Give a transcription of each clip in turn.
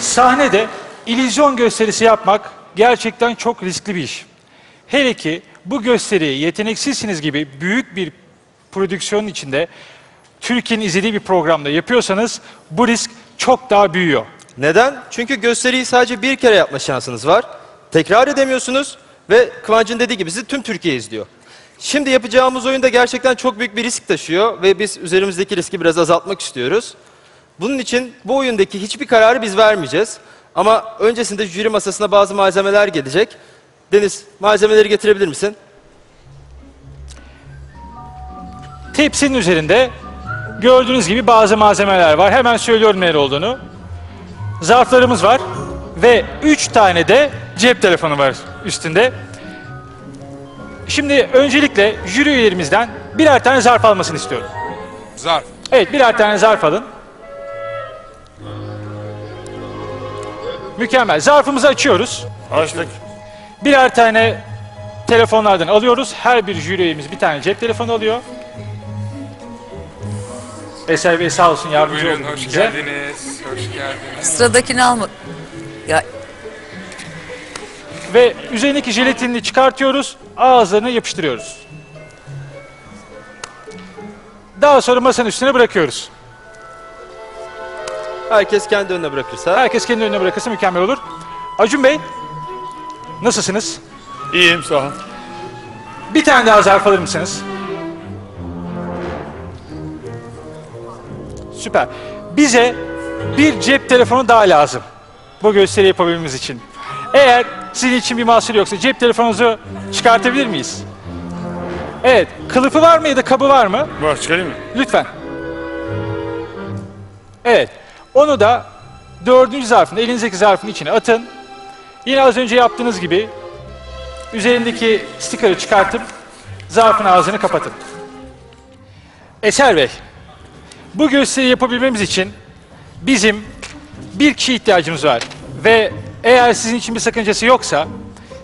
Sahnede illüzyon gösterisi yapmak gerçekten çok riskli bir iş. Hele ki bu gösteriyi yeteneksizsiniz gibi büyük bir prodüksiyonun içinde Türkiye'nin izlediği bir programda yapıyorsanız bu risk çok daha büyüyor. Neden? Çünkü gösteriyi sadece bir kere yapma şansınız var. Tekrar edemiyorsunuz ve Kıvanç'ın dediği gibi sizi tüm Türkiye izliyor. Şimdi yapacağımız oyunda gerçekten çok büyük bir risk taşıyor ve biz üzerimizdeki riski biraz azaltmak istiyoruz. Bunun için bu oyundaki hiçbir kararı biz vermeyeceğiz. Ama öncesinde jüri masasına bazı malzemeler gelecek. Deniz, malzemeleri getirebilir misin? Tepsinin üzerinde gördüğünüz gibi bazı malzemeler var. Hemen söylüyorum neler olduğunu. Zarflarımız var ve 3 tane de cep telefonu var üstünde. Şimdi öncelikle jüri üyelerimizden birer tane zarf almasını istiyorum. Zarf. Evet birer tane zarf alın. Mükemmel. Zarfımızı açıyoruz. Açtık. Birer tane telefonlardan alıyoruz. Her bir jüri üyemiz bir tane cep telefonu alıyor. Eser Bey sağ olsun yardımcı Buyurun oldunuz hoş bize. geldiniz. Hoş geldiniz. Sıradakini alma. Ya Ve üzerindeki jelatinini çıkartıyoruz. Ağızlarına yapıştırıyoruz. Daha sonra masanın üstüne bırakıyoruz. Herkes kendi önüne bırakırsa. Herkes kendi önüne bırakırsa mükemmel olur. Acun Bey, nasılsınız? İyiyim sağ ol. Bir tane daha zarf alır mısınız? Süper. Bize bir cep telefonu daha lazım. Bu gösteri yapabilmemiz için. Eğer sizin için bir mahsur yoksa cep telefonunuzu çıkartabilir miyiz? Evet. Kılıfı var mı ya da kabı var mı? Var çıkarayım mı? Lütfen. Evet. Onu da dördüncü zarfın, elinizdeki zarfın içine atın. Yine az önce yaptığınız gibi üzerindeki stikeri çıkartıp zarfın ağzını kapatın. Eser Bey, bu gösteriyi yapabilmemiz için bizim bir kişi ihtiyacımız var. Ve eğer sizin için bir sakıncası yoksa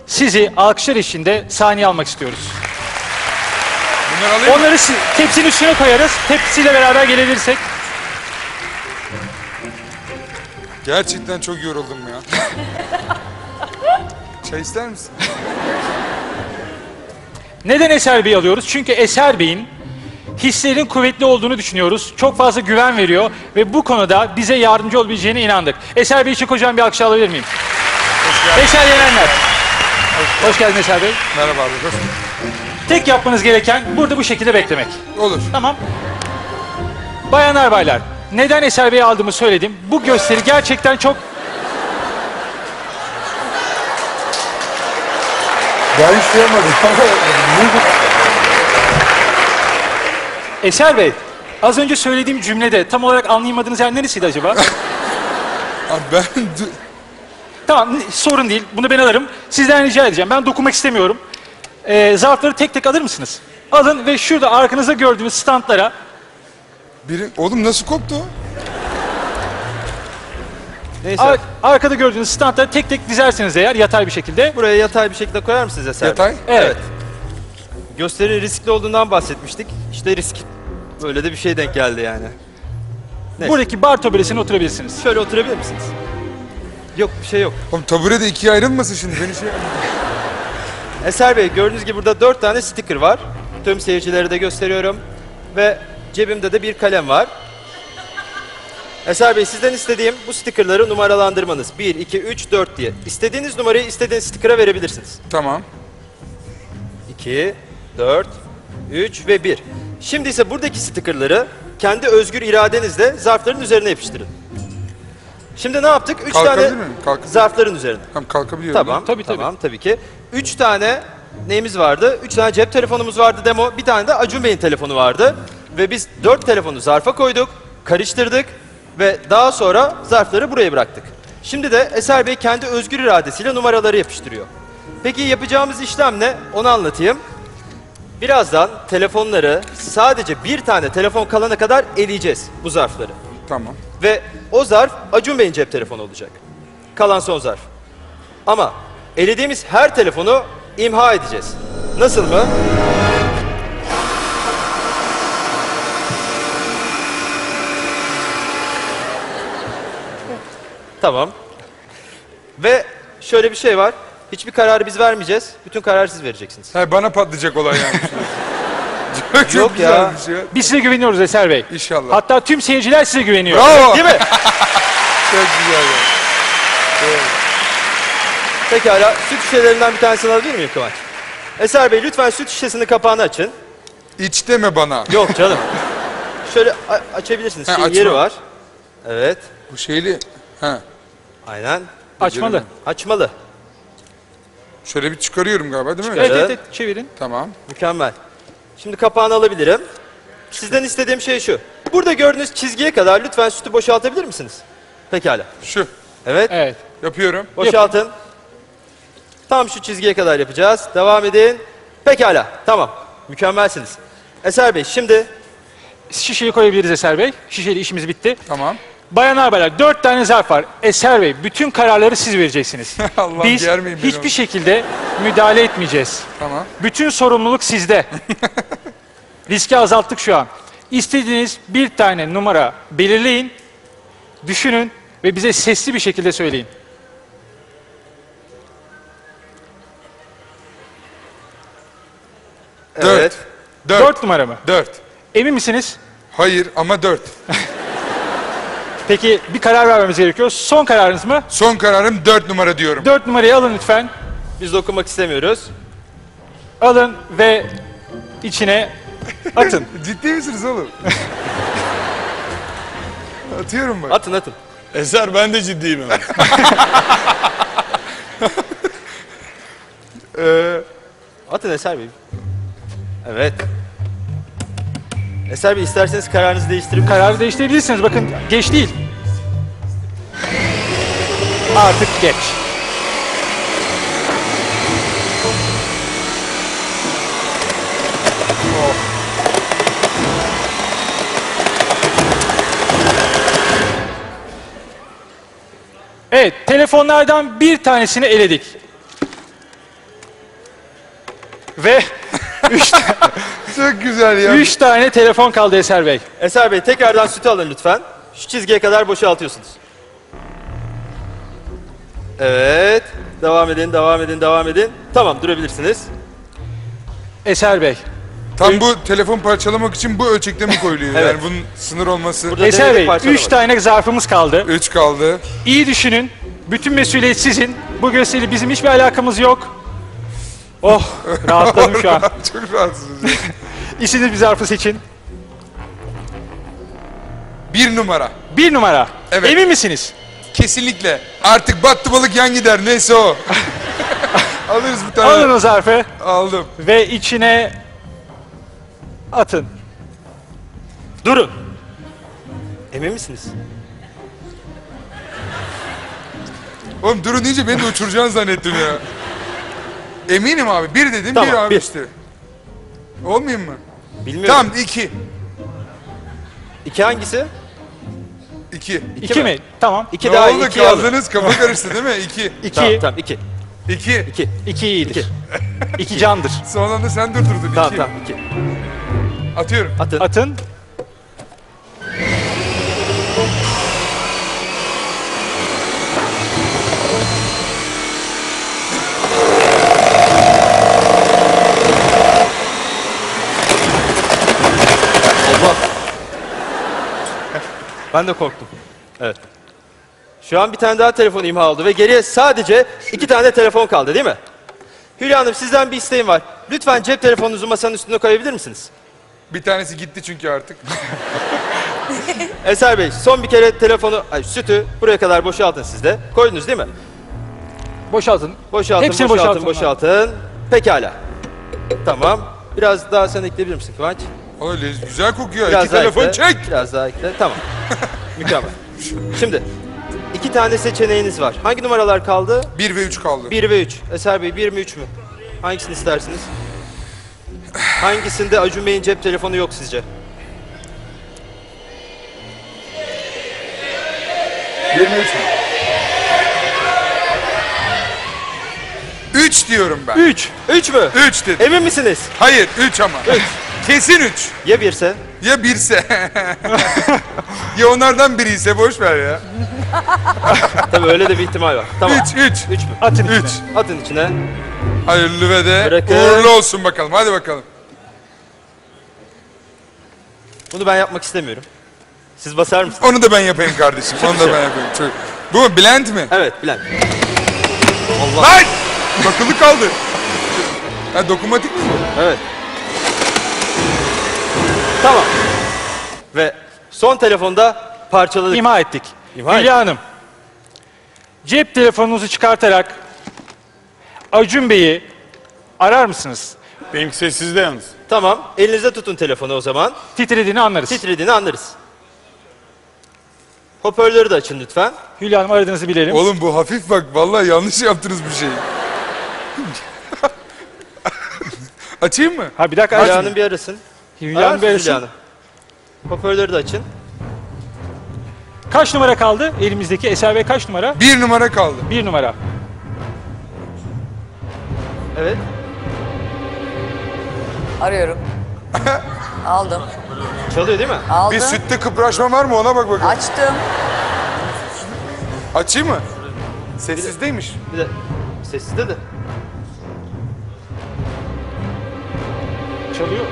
sizi alkışlar eşliğinde sahneye almak istiyoruz. Bunları alayım mı? Onları si- tepsinin üstüne koyarız. Tepsiyle beraber gelebilirsek. Gerçekten çok yoruldum ya. Çay ister misin? Neden Eser Bey'i alıyoruz? Çünkü Eser Bey'in hislerin kuvvetli olduğunu düşünüyoruz. Çok fazla güven veriyor ve bu konuda bize yardımcı olabileceğine inandık. Eser Bey için kocaman bir alkış alabilir miyim? Hoş. Eser Yenenler. Hoş geldin Eser Bey. Merhaba abi. Hoş bulduk. Tek yapmanız gereken burada bu şekilde beklemek. Olur. Tamam. Bayanlar baylar, neden Eser Bey'i aldığımı söyledim. Bu gösteri gerçekten çok... Ben hiç duyamadım. Eser Bey, az önce söylediğim cümlede tam olarak anlayamadığınız yer neresiydi acaba? Abi ben... Tamam sorun değil. Bunu ben alırım. Sizden rica edeceğim. Ben dokunmak istemiyorum. Ee, zarfları tek tek alır mısınız? Alın ve şurada arkanızda gördüğünüz standlara Biri... Oğlum nasıl koptu o? Neyse. ar- arkada gördüğünüz standlara tek tek dizerseniz eğer yatay bir şekilde. Buraya yatay bir şekilde koyar mısınız Eser? Bey? Yatay. Evet. Gösterinin riskli olduğundan bahsetmiştik. İşte risk. Böyle de bir şey denk geldi yani. Neyse. Buradaki bar tabelasına oturabilirsiniz. Şöyle oturabilir misiniz? Yok bir şey yok. Oğlum tabure de ikiye ayrılmasın şimdi. Beni şey... Eser Bey gördüğünüz gibi burada dört tane sticker var. Tüm seyircilere de gösteriyorum. Ve cebimde de bir kalem var. Eser Bey sizden istediğim bu stickerları numaralandırmanız. 1, 2, 3, 4 diye. İstediğiniz numarayı istediğiniz sticker'a verebilirsiniz. Tamam. 2, 4, 3 ve 1. Şimdi ise buradaki stickerları kendi özgür iradenizle zarfların üzerine yapıştırın. Şimdi ne yaptık? 3 tane miyim? Zarfların üzerine. Tamam kalkabiliyorum. Tamam, Tabii, tabii. tamam tabii ki. Üç tane neyimiz vardı? Üç tane cep telefonumuz vardı demo. Bir tane de Acun Bey'in telefonu vardı. Ve biz dört telefonu zarfa koyduk, karıştırdık ve daha sonra zarfları buraya bıraktık. Şimdi de Eser Bey kendi özgür iradesiyle numaraları yapıştırıyor. Peki yapacağımız işlem ne? Onu anlatayım. Birazdan telefonları sadece bir tane telefon kalana kadar eleyeceğiz bu zarfları. Tamam. Ve o zarf Acun Bey'in cep telefonu olacak. Kalan son zarf. Ama elediğimiz her telefonu imha edeceğiz. Nasıl mı? Tamam. Ve şöyle bir şey var. Hiçbir kararı biz vermeyeceğiz. Bütün kararı siz vereceksiniz. Ha, bana patlayacak olay yani. çok çok Yok ya. güzelmiş ya. Biz size güveniyoruz Eser Bey. İnşallah. Hatta tüm seyirciler size güveniyor. Bravo. Değil mi? Çok güzel ya. Pekala. Süt şişelerinden bir tanesini alabilir miyim Kıvanç? Eser Bey lütfen süt şişesinin kapağını açın. İç deme bana. Yok canım. Şöyle a- açabilirsiniz. Ha, Şey, açma. yeri var. Evet. Bu şeyli. Ha. Aynen. Açmalı. Açmalı. Şöyle bir çıkarıyorum galiba değil mi? Evet, Evet. evet, çevirin. Tamam. Mükemmel. Şimdi kapağını alabilirim. Sizden istediğim şey şu. Burada gördüğünüz çizgiye kadar lütfen sütü boşaltabilir misiniz? Pekala. Şu. Evet. Evet. Yapıyorum. Boşaltın. Tam şu çizgiye kadar yapacağız. Devam edin. Pekala. Tamam. Mükemmelsiniz. Eser Bey şimdi Şişeyi koyabiliriz Eser Bey. Şişeli işimiz bitti. Tamam. Bayan Haberler, dört tane zarf var. Eser Bey, bütün kararları siz vereceksiniz. Allah'ım Biz germeyin beni hiçbir oğlum. şekilde müdahale etmeyeceğiz. Tamam. Bütün sorumluluk sizde. Riski azalttık şu an. İstediğiniz bir tane numara belirleyin, düşünün ve bize sesli bir şekilde söyleyin. Dört. evet. Dört. Dört numara mı? Dört. Emin misiniz? Hayır ama dört. Peki bir karar vermemiz gerekiyor. Son kararınız mı? Son kararım dört numara diyorum. Dört numarayı alın lütfen. Biz dokunmak istemiyoruz. Alın ve içine atın. Ciddi misiniz oğlum? Atıyorum bak. Atın atın. Eser ben de ciddiyim hemen. Ee, Atın Eser Bey. Evet. Eser Bey isterseniz kararınızı değiştirip Kararı değiştirebilirsiniz. Bakın geç değil. Artık geç. Evet, telefonlardan bir tanesini eledik. Ve üç, çok güzel ya. üç tane telefon kaldı Eser Bey. Eser Bey tekrardan sütü alın lütfen. Şu çizgiye kadar boşaltıyorsunuz. Evet. Devam edin, devam edin, devam edin. Tamam durabilirsiniz. Eser Bey. Tam bu telefon parçalamak için bu ölçekte mi koyuluyor? Evet. Yani bunun sınır olması. Burada Eser denedik Bey, üç tane zarfımız kaldı. Üç kaldı. İyi düşünün. Bütün mesuliyet sizin. Bu gösteri bizim hiçbir alakamız yok. Oh, rahatladım şu an. çok rahatsızız. İstediğiniz bir zarfı seçin. Bir numara. Bir numara. Evet. Emin misiniz? Kesinlikle. Artık battı balık yan gider. Neyse o. Alırız bir tane. Alın o zarfı Aldım. ve içine atın. Durun. Emin misiniz? Oğlum durun deyince beni de uçuracaksın zannettim ya. Eminim abi. Bir dedim Tamam, bir abi bir. işte. Olmayayım mı? Bilmiyorum. Tamam iki. İki hangisi? İki. İki, mi? Tamam. İki ne daha oldu iki alın. kaldınız kafa karıştı değil mi? İki. İki. Tamam, tamam iki. İki. İki. İki iyidir. İki candır. Son anda sen durdurdun Tamam iki. tamam iki. Atıyorum. Atın. Atın. Ben de korktum. Evet. Şu an bir tane daha telefon imha oldu ve geriye sadece iki tane telefon kaldı değil mi? Hülya Hanım sizden bir isteğim var. Lütfen cep telefonunuzu masanın üstüne koyabilir misiniz? Bir tanesi gitti çünkü artık. Eser Bey son bir kere telefonu, ay, sütü buraya kadar boşaltın siz de. Koydunuz değil mi? Boşaltın. Boşaltın, Hepsini boşaltın, boşaltın. boşaltın. Pekala. Tamam. Biraz daha sen ekleyebilir misin Kıvanç? Öyle güzel kokuyor. Biraz İki daha telefon ekle. çek. Biraz daha ekle. Tamam. Mükemmel. Şimdi iki tane seçeneğiniz var. Hangi numaralar kaldı? Bir ve üç kaldı. 1 ve 3. Eser Bey 1 mi 3 mü? Hangisini istersiniz? Hangisinde Acun Bey'in cep telefonu yok sizce? Yirmi üç mü? Üç diyorum ben. Üç. 3 mü? Üç dedim. Emin misiniz? Hayır üç ama. Kesin üç. Ya birse? Ya birse. Ya onlardan biri ise boş ver ya. Tabii öyle de bir ihtimal var. Tamam. 3 3 3 mü? Atın içine. 3. Atın içine. Hayırlı ve de Bırakın. uğurlu olsun bakalım. Hadi bakalım. Bunu ben yapmak istemiyorum. Siz basar mısınız? Onu da ben yapayım kardeşim. Onu da ben yapayım. Çok- Bu mu? Blend mi? Evet Bülent. Lan! Takılı kaldı. Ha dokunmatik mi bu? Evet. Tamam. Ve son telefonda parçaladık. İma ettik. İma Hülya Hanım. Cep telefonunuzu çıkartarak Acun Bey'i arar mısınız? Benimki sessizde yalnız. Tamam. Elinizde tutun telefonu o zaman. Titrediğini anlarız. Titrediğini anlarız. Hoparlörü de açın lütfen. Hülya Hanım aradığınızı bilelim. Oğlum bu hafif bak. Vallahi yanlış yaptınız bir şeyi. Açayım mı? Ha bir dakika. Hülya Hanım bir arasın. Hülya Arar Hanım bir mısınız Hülya arasın. Hanım? Hoparlörü de açın. Kaç numara kaldı elimizdeki? Eser Bey kaç numara? Bir numara kaldı. Bir numara. Evet. Arıyorum. Aldım. Çalıyor değil mi? Aldım. Bir sütte kıpraşma var mı ona bak bakalım. Açtım. Açayım mı? Sessizdeymiş. Bir de sessizde de. Çalıyor mu?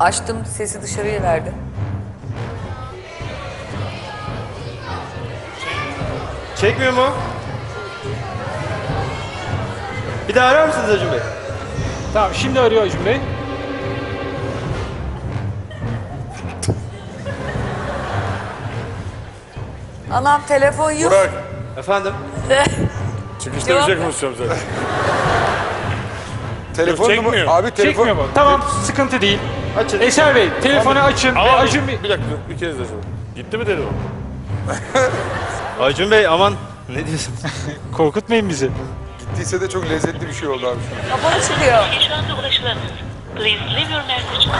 Açtım. Sesi dışarıya verdim. Çekmiyor mu? Bir daha arar mısınız Acun Bey? Tamam şimdi arıyor Acun Bey. Anam telefon yok. Burak, Efendim? çıkışta Cevap ver. konuşacağım zaten. Telefon çekmiyor. numara. Abi telefon. Çekmiyor mu? Tamam sıkıntı değil. Açın. Eser Bey telefonu açın ve Ama Acun Bey... bir dakika, bir kez de sor. Gitti mi telefon? Acun Bey aman. Ne diyorsun? Korkutmayın bizi. Gittiyse de çok lezzetli bir şey oldu abi. Kapalı çıkıyor. Şu anda ulaşılamıyor. Please leave your message.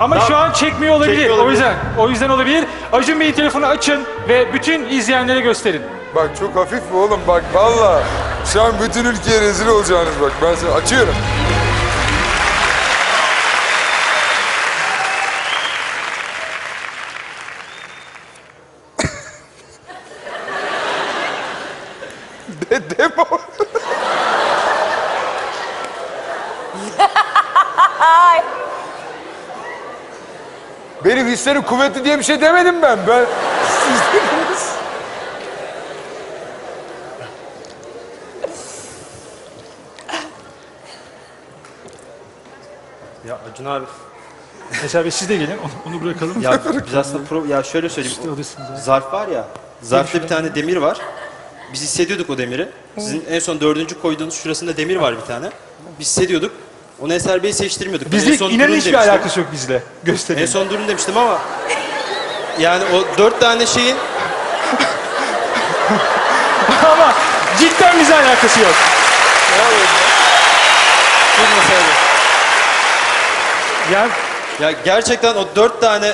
Ama şu an çekmiyor olabilir. Çekmiyor O olabilir. yüzden o yüzden olabilir. Acun Bey'in telefonu açın ve bütün izleyenlere gösterin. Bak çok hafif bu oğlum bak valla. Şu an bütün ülkeye rezil olacaksınız bak. Ben size açıyorum. De demo. Benim hislerim kuvvetli diye bir şey demedim ben. Ben Ya Acun abi. Eser Bey siz de gelin. Onu, onu bırakalım. Ya biz aslında pro... Ya şöyle söyleyeyim. İşte abi. Zarf var ya. Zarfta bir tane demir var. Biz hissediyorduk o demiri. Sizin en son dördüncü koyduğunuz şurasında demir var bir tane. Biz hissediyorduk. Onu Eser Bey'i seçtirmiyorduk. Ben en Bizle son inanın durun hiçbir demiştim. alakası yok bizle. En Gösterin. son durun demiştim ama yani o dört tane şeyin Ama cidden bizle alakası yok. Ya ya gerçekten o dört tane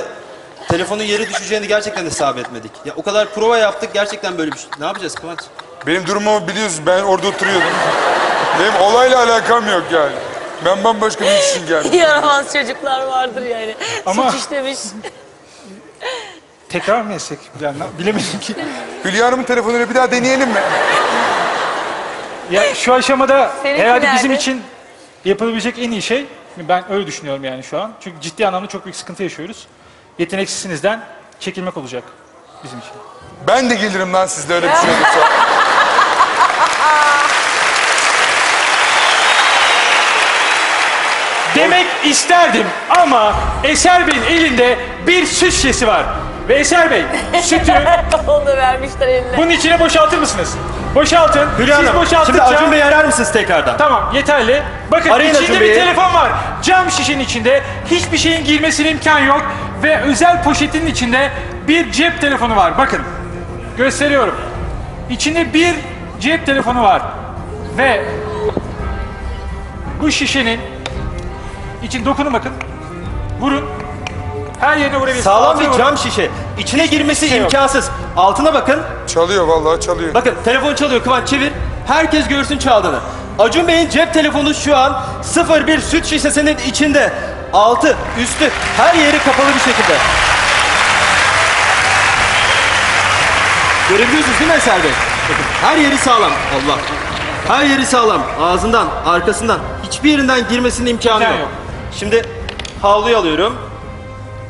telefonun yere düşeceğini gerçekten hesap etmedik. Ya o kadar prova yaptık gerçekten böyle bir şey. Ne yapacağız Kıvanç? Benim durumumu biliyorsun. Ben orada oturuyordum. Benim olayla alakam yok yani. Ben bambaşka bir iş için geldim. Yaramaz çocuklar vardır yani. Ama- Suç işlemiş. tekrar mı etsek? Yani, bilemedim ki. Hülya Hanım'ın telefonunu bir daha deneyelim mi? Ya şu aşamada Seninki herhalde bizim için yapılabilecek en iyi şey, ben öyle düşünüyorum yani şu an. Çünkü ciddi anlamda çok büyük sıkıntı yaşıyoruz. Yeteneksizsinizden çekilmek olacak bizim için. Ben de gelirim lan sizle öyle bir şey olursa. Demek isterdim ama Eser Bey'in elinde bir süt şişesi var. Ve Eser Bey, sütü Onu vermişler eline. bunun içine boşaltır mısınız? Boşaltın. Hülya Siz Hanım, boşalttıkça... şimdi Acun Bey'i arar mısınız tekrardan? Tamam yeterli. Bakın Arayın içinde bir telefon var. Cam şişenin içinde hiçbir şeyin girmesine imkan yok. Ve özel poşetin içinde bir cep telefonu var. Bakın gösteriyorum. İçinde bir cep telefonu var. Ve bu şişenin için dokunun bakın. Vurun. Her yerine vurabilirsiniz. Sağlam Altına bir vurun. cam şişe. İçine girmesi şey yok. imkansız. Altına bakın. Çalıyor vallahi çalıyor. Bakın telefon çalıyor Kıvanç çevir. Herkes görsün çaldığını. Acun Bey'in cep telefonu şu an 01 süt şişesinin içinde. altı, üstü her yeri kapalı bir şekilde. Görebiliyorsunuz değil mi Eser Bey? Bakın her yeri sağlam. Allah. Her yeri sağlam. Ağzından, arkasından. Hiçbir yerinden girmesinin imkanı İmkan yok. yok. Şimdi havluyu alıyorum.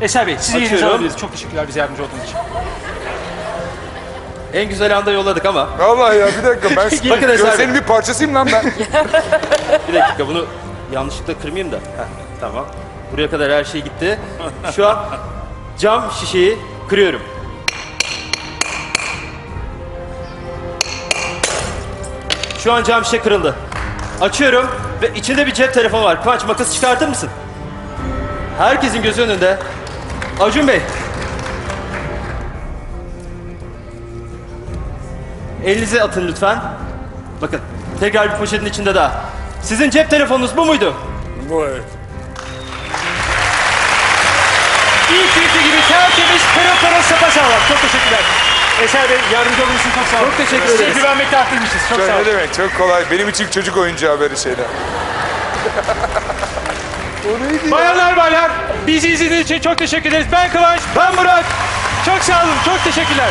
Eser Bey size yerinizi Açıyorum. alabiliriz. Çok teşekkürler bize yardımcı olduğunuz için. En güzel anda yolladık ama. Vallahi ya bir dakika ben Bakın Eser Bey. gösterinin bir parçasıyım lan ben. Bir dakika bunu yanlışlıkla kırmayayım da. Heh, tamam. Buraya kadar her şey gitti. Şu an cam şişeyi kırıyorum. Şu an cam şişe kırıldı. Açıyorum ve içinde bir cep telefonu var. Kıvanç makas çıkartır mısın? Herkesin gözü önünde. Acun Bey. Elinize atın lütfen. Bakın tekrar bir poşetin içinde daha. Sizin cep telefonunuz bu muydu? Bu evet. İlk günkü gibi tertemiz pırıl pırıl sapasağlam. Çok teşekkürler. Eser Bey yardımcı olduğunuz için çok sağ olun. Çok teşekkür Size ederiz. güvenmekte haklıymışız. Çok sağ ne olun. demek çok kolay. Benim için çocuk oyuncağı böyle şeyler. Bayanlar baylar bizi izlediğiniz için çok teşekkür ederiz. Ben Kıvanç. Ben Murat. Çok sağ olun. Çok teşekkürler.